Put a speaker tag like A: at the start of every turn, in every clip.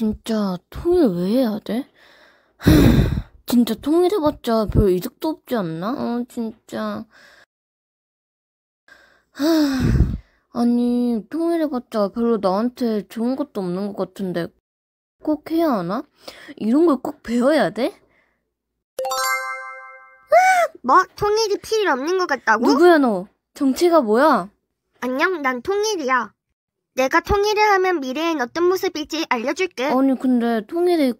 A: 아, 진짜, 통일 왜 해야 돼? 하, 진짜 통일해봤자 별 이득도 없지 않나? 어, 진짜. 하, 아니, 통일해봤자 별로 나한테 좋은 것도 없는 것 같은데, 꼭 해야 하나? 이런 걸 꼭 배워야 돼?
B: 뭐? 통일이 필요 없는 것 같다고?
A: 누구야, 너? 정체가 뭐야?
B: 안녕, 난 통일이야. 내가 통일을 하면 미래엔 어떤 모습일지 알려줄게.
A: 아니, 근데 통일이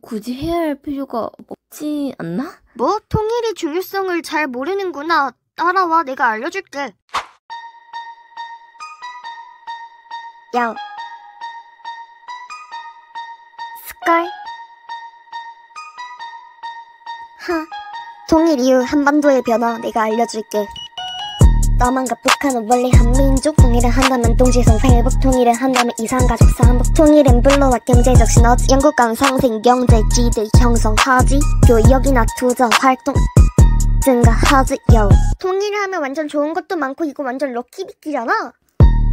A: 굳이 해야 할 필요가 없지 않나?
B: 뭐? 통일의 중요성을 잘 모르는구나. 따라와, 내가 알려줄게. 야. 스컬? 하. 통일 이후 한반도의 변화 내가 알려줄게. 남한과 북한은 원래 한민족 통일을 한다면 동시성생 회복 통일을 한다면 이산가족 사한복 통일은 불러와 경제적 시너지. 영국간 상생 경제지대 형성하지 교역이나 투자 활동 증가하지. 요. 통일을 하면 완전 좋은 것도 많고 이거 완전 럭키비키잖아.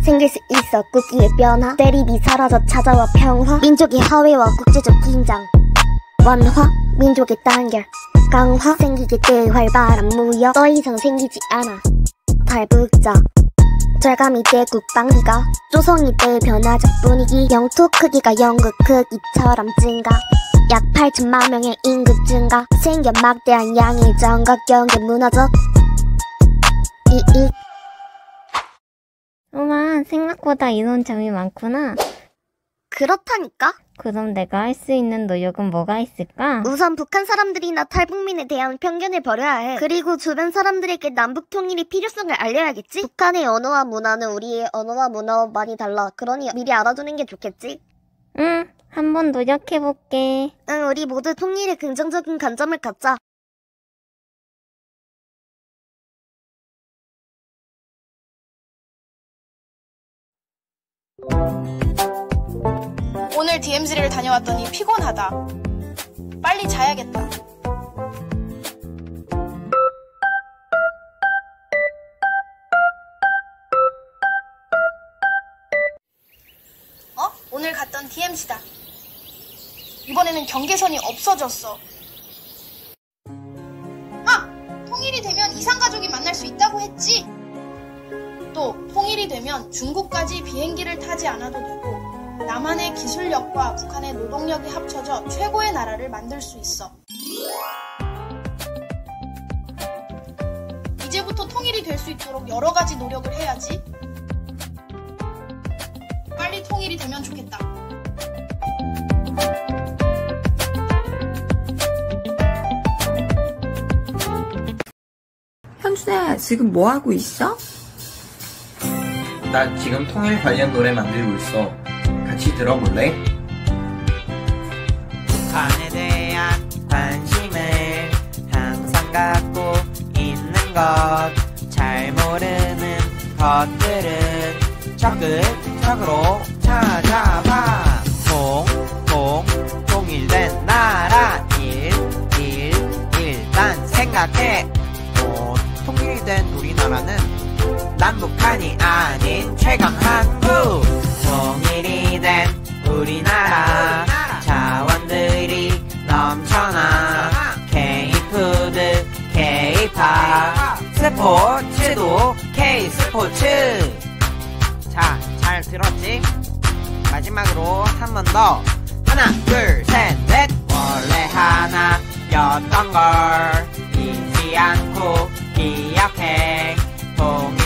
B: 생길 수 있어. 국기의 변화. 대립이 사라져 찾아와 평화. 민족의 화해와 국제적 긴장. 완화. 민족의 단결. 강화. 생기게 될 활발한 무역. 더 이상 생기지 않아 탈북자 절감 이 때 국방비가 조성이 때 변화적 분위기 영토 크기가 영국 크기처럼 증가. 약 8천만 명의 인구 증가 생겨 막대한 양의 정각 경제 무너져. 이익
C: 우와, 생각보다 인원 점이 많구나.
B: 그렇다니까
C: 그럼 내가 할 수 있는 노력은 뭐가 있을까?
B: 우선 북한 사람들이나 탈북민에 대한 편견을 버려야 해. 그리고 주변 사람들에게 남북 통일의 필요성을 알려야겠지? 북한의 언어와 문화는 우리의 언어와 문화와 많이 달라. 그러니 미리 알아두는 게 좋겠지?
C: 응, 한번 노력해볼게.
B: 응, 우리 모두 통일에 긍정적인 관점을 갖자.
D: 오늘 DMZ를 다녀왔더니 피곤하다. 빨리 자야겠다. 어? 오늘 갔던 DMZ다. 이번에는 경계선이 없어졌어. 아! 통일이 되면 이산가족이 만날 수 있다고 했지? 또 통일이 되면 중국까지 비행기를 타지 않아도 되고 남한의 기술력과 북한의 노동력이 합쳐져 최고의 나라를 만들 수 있어. 이제부터 통일이 될 수 있도록 여러 가지 노력을 해야지. 빨리 통일이 되면 좋겠다.
E: 현수야, 지금 뭐 하고 있어?
F: 나 지금 통일 관련 노래 만들고 있어. 같이 들어볼래?
G: 북한에 대한 관심을 항상 갖고 있는 것. 잘 모르는 것들은 적극적으로 찾아봐. 통, 통, 통일된 나라. 일, 일, 일단 생각해. 어, 통일이 된 우리나라는 남북한이 아닌 최강 한국 통일이 된 우리나라. 자원들이 넘쳐나. K푸드 K팝 스포츠도 K스포츠. 자 잘 들었지? 마지막으로 한 번 더. 하나 둘 셋 넷. 원래 하나였던 걸 잊지 않고 기억해. 통일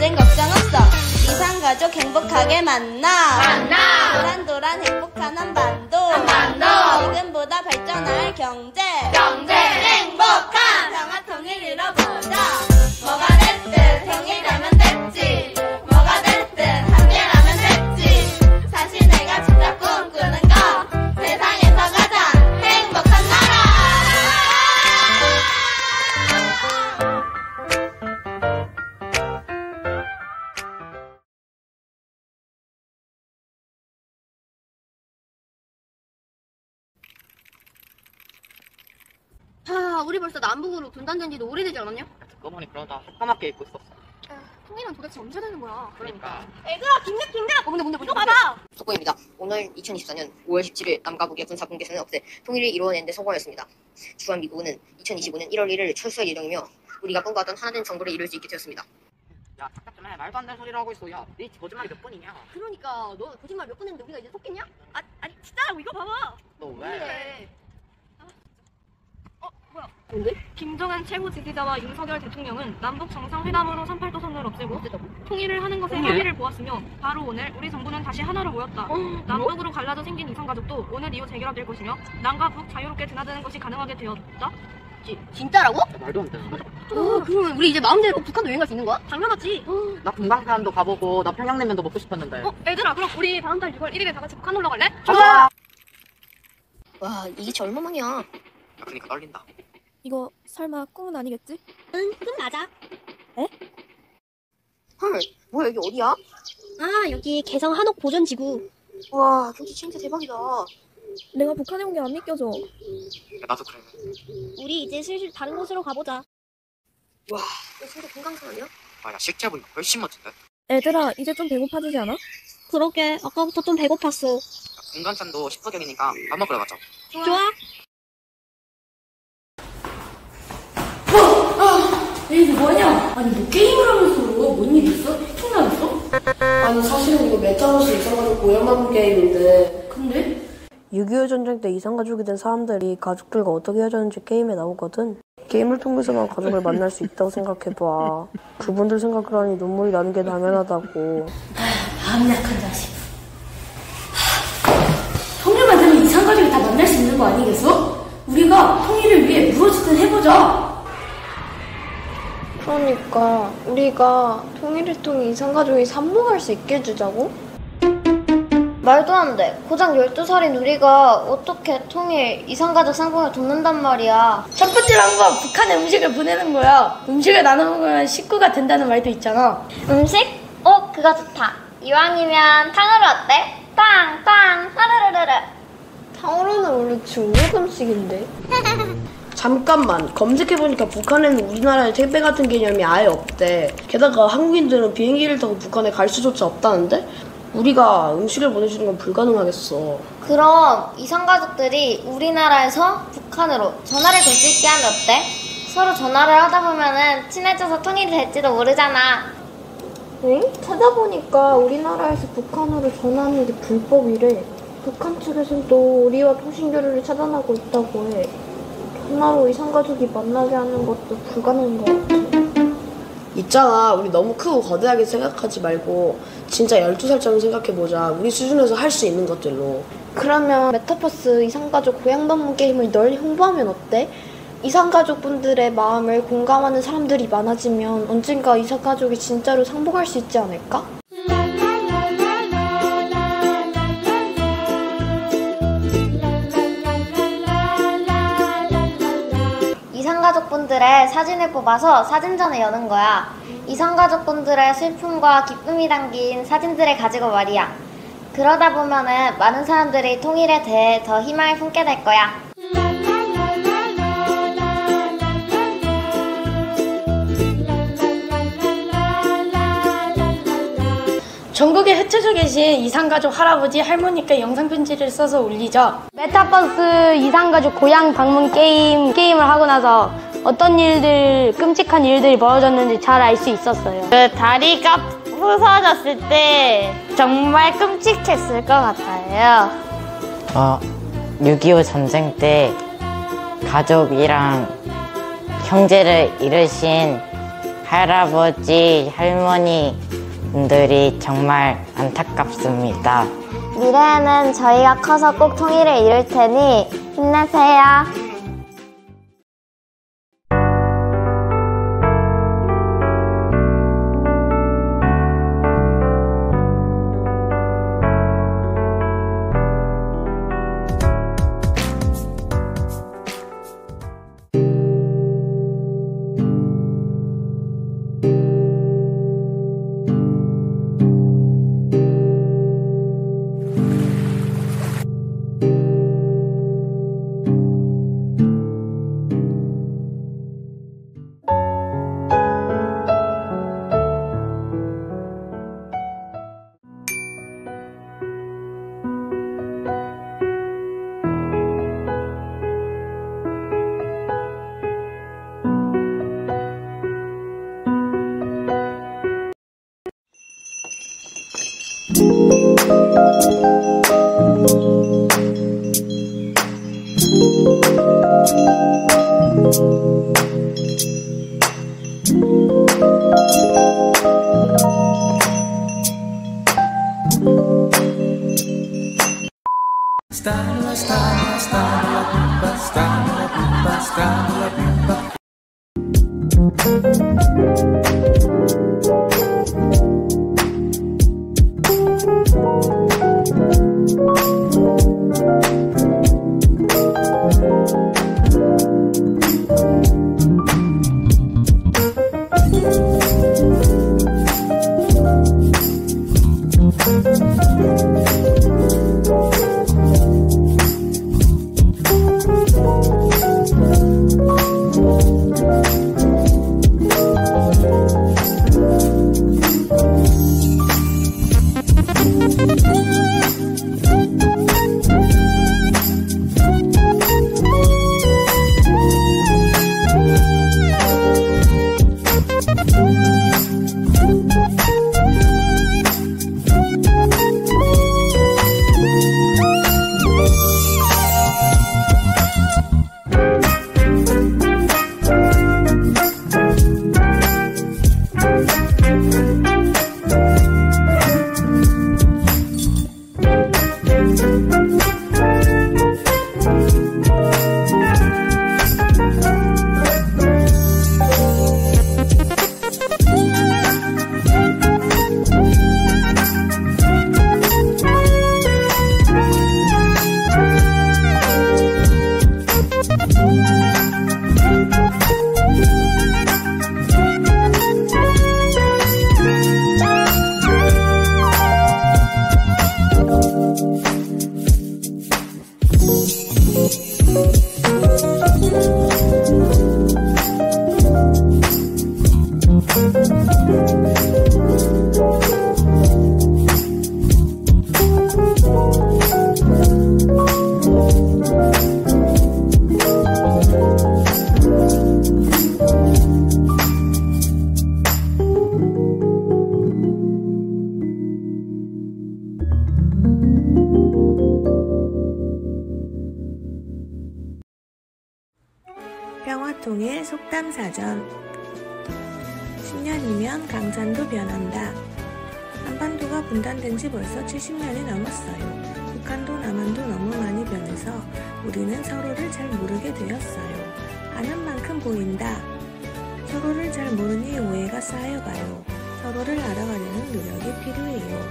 H: 전쟁 걱정 없어. 이상 가족 행복하게 만나. 만나. 도란도란 행복한 한반도. 한반도. 지금보다 발전할 경제. 경제 행복한. 평화 통일 이뤄보자
I: 아, 우리 벌써 남북으로 분단된 지도 오래되지 않았냐?
J: 보니 그러다 까맣게 입고 있었어.
I: 통일은 도대체 언제 되는 거야?
J: 그러니까.
I: 애들아, 김대, 김대! 어, 뭔데, 뭔데, 뭔데? 봐봐!
K: 속보입니다. 오늘 2024년 5월 17일 남과 북의 군사 분 계선을 없애 통일을 이루어낸 데 성공하였습니다. 주한 미국은 2025년 1월 1일 철수할 예정이며 우리가 꿈꿔왔던 하나된 정부를 이룰 수 있게 되었습니다.
J: 야, 잠깐 좀 해. 말도 안 되는 소리를 하고 있어. 야, 네 거짓말이 몇 번이냐?
I: 그러니까, 너 거짓말 몇 번 했는데 우리가 이제 속겠냐? 아, 아니, 진짜라고, 이거 봐봐!
J: 너 왜?
L: 뭔데? 김정은 최고 지지자와 윤석열 대통령은 남북 정상회담으로 38도선을 없애고 통일을 하는 것에
J: 통일?
L: 합의를 보았으며 바로 오늘 우리 정부는 다시 하나로 모였다. 남북으로 갈라져 생긴 이산가족도 오늘 이후 재결합될 것이며 남과 북 자유롭게 드나드는 것이 가능하게 되었다.
I: 지, 진짜라고?
J: 야, 말도 안 되는 소리.
I: 어, 그러면 우리 이제 마음대로 북한도 여행 갈 수 있는 거야?
L: 당연하지.
J: 나 금강산도 가보고 나 평양냉면도 먹고 싶었는데.
L: 어, 얘들아, 그럼 우리 다음 달 6월 1일에 다 같이 북한 놀러 갈래?
J: 가자!
K: 와 이게 얼마만이야.
J: 야, 그니까 떨린다.
L: 이거 설마 꿈은 아니겠지?
M: 응, 그럼 맞아.
K: 헐 뭐야 여기 어디야?
M: 아, 여기 개성 한옥 보존 지구.
K: 와 경치 진짜 대박이다.
L: 내가 북한에 온 게 안 믿겨져.
J: 야, 나도 그래.
M: 우리 이제 슬슬 다른 곳으로 가보자.
K: 와 이거 진짜 금강산 아니야?
J: 아, 야, 실제 보니까 훨씬 멋진데? 야,
L: 애들아, 이제 좀 배고파지지 않아?
M: 그러게, 아까부터 좀 배고팠어.
J: 금강산도 10도경이니까 밥 먹으러 가자.
M: 좋아?
N: 이게 뭐냐? 아니 뭐 게임을 하면서 뭔 일 있어? 총 나왔어?
A: 아니 사실은 이거 메타버스 이상가족 모형만 게임인데
N: 근데?
O: 6.25 전쟁 때 이산가족이 된 사람들이 가족들과 어떻게 헤어졌는지 게임에 나오거든. 게임을 통해서만 가족을 만날 수 있다고 생각해봐. 그분들 생각을 하니 눈물이 나는 게 당연하다고.
P: 마음 약한 자식. 통일 만들면 이상 가족이 다 만날 수 있는 거 아니겠어? 우리가 통일을 위해 무엇이든 해보자.
Q: 그러니까 우리가 통일을 통해 이상가족이 산모할 수 있게 해주자고?
R: 말도 안 돼. 고작 12살인 우리가 어떻게 통일 이상가족 상봉을 돕는단 말이야.
P: 첫한건 북한에 음식을 보내는 거야. 음식을 나눠 먹으면 식구가 된다는 말도 있잖아.
R: 음식? 어, 그거 좋다. 이왕이면 탕후루 어때? 탕, 탕, 하르르르르.
Q: 탕후루는 원래 중국 음식인데.
O: 잠깐만 검색해보니까 북한에는 우리나라의 택배 같은 개념이 아예 없대. 게다가 한국인들은 비행기를 타고 북한에 갈 수조차 없다는데? 우리가 음식을 보내주는 건 불가능하겠어.
R: 그럼 이상가족들이 우리나라에서 북한으로 전화를 걸 수 있게 하면 어때? 서로 전화를 하다 보면은 친해져서 통일이 될지도 모르잖아.
Q: 응? 찾아보니까 우리나라에서 북한으로 전화하는 게 불법이래. 북한 측에서는 또 우리와 통신교류를 차단하고 있다고 해. 전화로 이상 가족이 만나게 하는 것도 불가능한 것 같아.
O: 있잖아, 우리 너무 크고 거대하게 생각하지 말고 진짜 12살짜리 생각해보자. 우리 수준에서 할 수 있는 것들로.
Q: 그러면 메타버스 이상가족 고향방문 게임을 널리 홍보하면 어때? 이상가족분들의 마음을 공감하는 사람들이 많아지면 언젠가 이상가족이 진짜로 상봉할 수 있지 않을까?
R: 가족분들의 사진을 뽑아서 사진전을 여는 거야. 이상가족분들의 슬픔과 기쁨이 담긴 사진들을 가지고 말이야. 그러다 보면은 많은 사람들이 통일에 대해 더 희망을 품게 될 거야.
P: 전국에 흩어져 계신 이상가족 할아버지 할머니께 영상 편지를 써서 올리자.
S: 메타버스 이상가족 고향 방문 게임 게임을 하고 나서 어떤 일들 끔찍한 일들이 벌어졌는지 잘 알 수 있었어요.
T: 그 다리가 부서졌을 때 정말 끔찍했을 것 같아요.
U: 어, 6.25 전쟁 때 가족이랑 형제를 잃으신 할아버지, 할머니들이 정말 안타깝습니다.
R: 미래에는 저희가 커서 꼭 통일을 이룰 테니 힘내세요.
V: Starla, starla, starla, starla. 통일 속담사전 10년이면 강산도 변한다. 한반도가 분단된 지 벌써 70년이 넘었어요. 북한도 남한도 너무 많이 변해서 우리는 서로를 잘 모르게 되었어요. 아는 만큼 보인다. 서로를 잘 모르니 오해가 쌓여가요. 서로를 알아가려는 노력이 필요해요.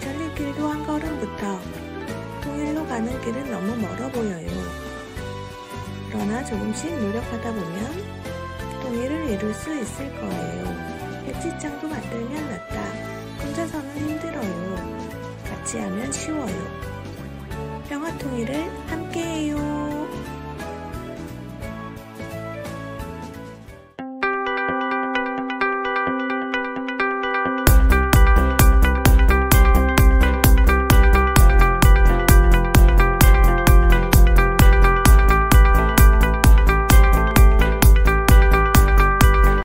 V: 전리길도 한 걸음부터 통일로 가는 길은 너무 멀어 보여요. 그러나 조금씩 노력하다 보면 통일을 이룰 수 있을 거예요. 백지장도 만들면 낫다. 혼자서는 힘들어요. 같이 하면 쉬워요. 평화 통일을 함께해요.